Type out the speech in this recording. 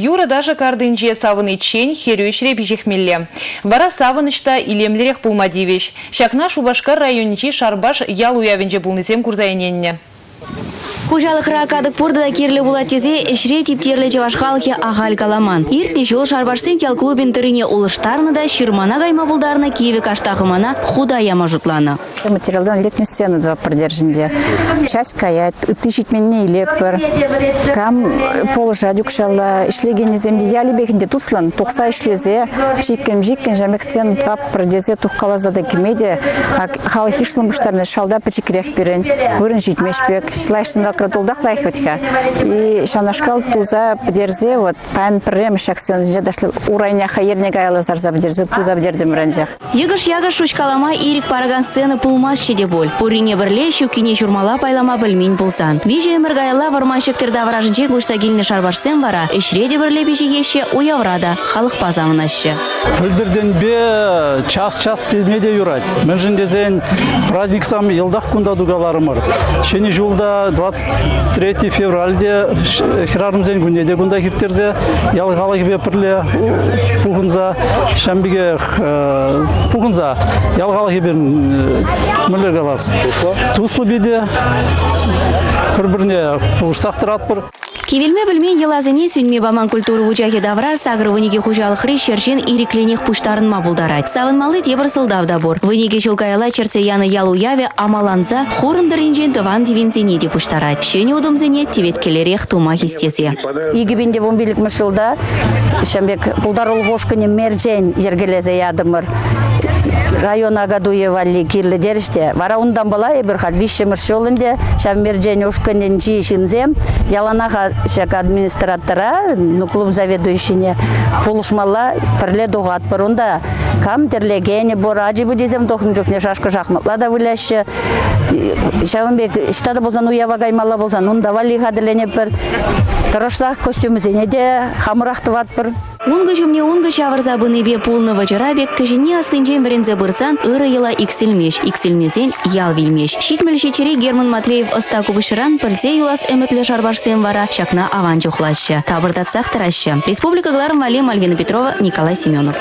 Юра даже кардынже савыны чен херюшре бижехмелле. Вара савынышта илемлерек пулмадивеш. Шакна Шубашкар районичи шарбаш ял уявенже булнызем курзайненне. Хужалық ракадық пұрдыда керлі булатезе әшре типтерлі жаваш халқы ағал каламан. Иртне жол шарбаштын кел клубин түріне улыштарны да ширмана гайма булдарны Киеве каштағымана худа яма жұтланы. Материалдан летний сцены два продержінде. Часть каят, тысячит менне илеппер. Кам положать укшалла, ишлеген земде яли бекінде туслан, тоқса ишлезе, жиккен жиккен жамек сцены два продерзе тухкалазада кемеде, халық ишлым бұштарны шалда пачекірек берен, вырын житмешбек, шлайшында крадулда хлайхутька. И шанашкал туза бдерзе, вот пан прем шаксен жадашли урайня хаерне гайла зарза бдерзе, туза бдердем ранжах. Егыш ягыш шучкалама, ирик параган сцена пулмас чеде боль. Пурине бірле кине журмала пайлама білмейн болсан. Веже эмір гайла варманшектерді авражынче көшса келіне шарбашсен бара, верле бичи еще еше уяврада, халх пазамынашы. Пүлдірден бе час-час телмеде юрать. Мен жіндезен праздник сам елдақ кунда дугаларымар. Шени жулда 20 3 февральде хирарымзен күнеде күнда киптерзе ялгалы кибе пирле пугынза шамбиге э, пугынза ялгалы кибен мүллеге бас туслы биде бір біріне пугышсак тұратпыр Кивелме білмен елазыне сүнме баман культуры учахи давра сагры вынеге хужалық хры шершен ирекленех пуштарын мабулдарать. Савынмалы тебір сылдавда бур. Вынеге шулкаяла черце яны ял уяве амаланза хурындар инжен тыван дивензене де пуштарать. Шене удымзене теветкелерех тума хистесе. Игібінде вон билік мүшілда, шамбек пулдар улғошкыне мерджен ергелезе ядымыр район агадуевали кирлі деріште. Вара ундан бала ебір хат виші мұршолынде, шам мерджен ушканен жиішінзем, яланаға шак администратора, ну клуб заведующине пулышмала пірле доғат бір. Кам терлегене бор ажи будезем тоқын жүкне шашқы шақматла да вылашы. Шалынбек, штады болсан уява гаймала болсан, унда вали хадылене бір. Тұрышсақ костюмізене де хамырақты ват бір. Унга жумне унга шавырза бе полного жарабек кыжине асынжен бірінзе бұрсан ыры ела иксілмеш, иксілмезен ял вилмеш. Шитмел шечере Герман Матвеев оста кубышыран пірде юлас әмітлі шарбашсен вара шакна аван жухлашы. Табырдатсақ тарашы. Республика Гларм Вале Мальвина Петрова, Николай Семенов.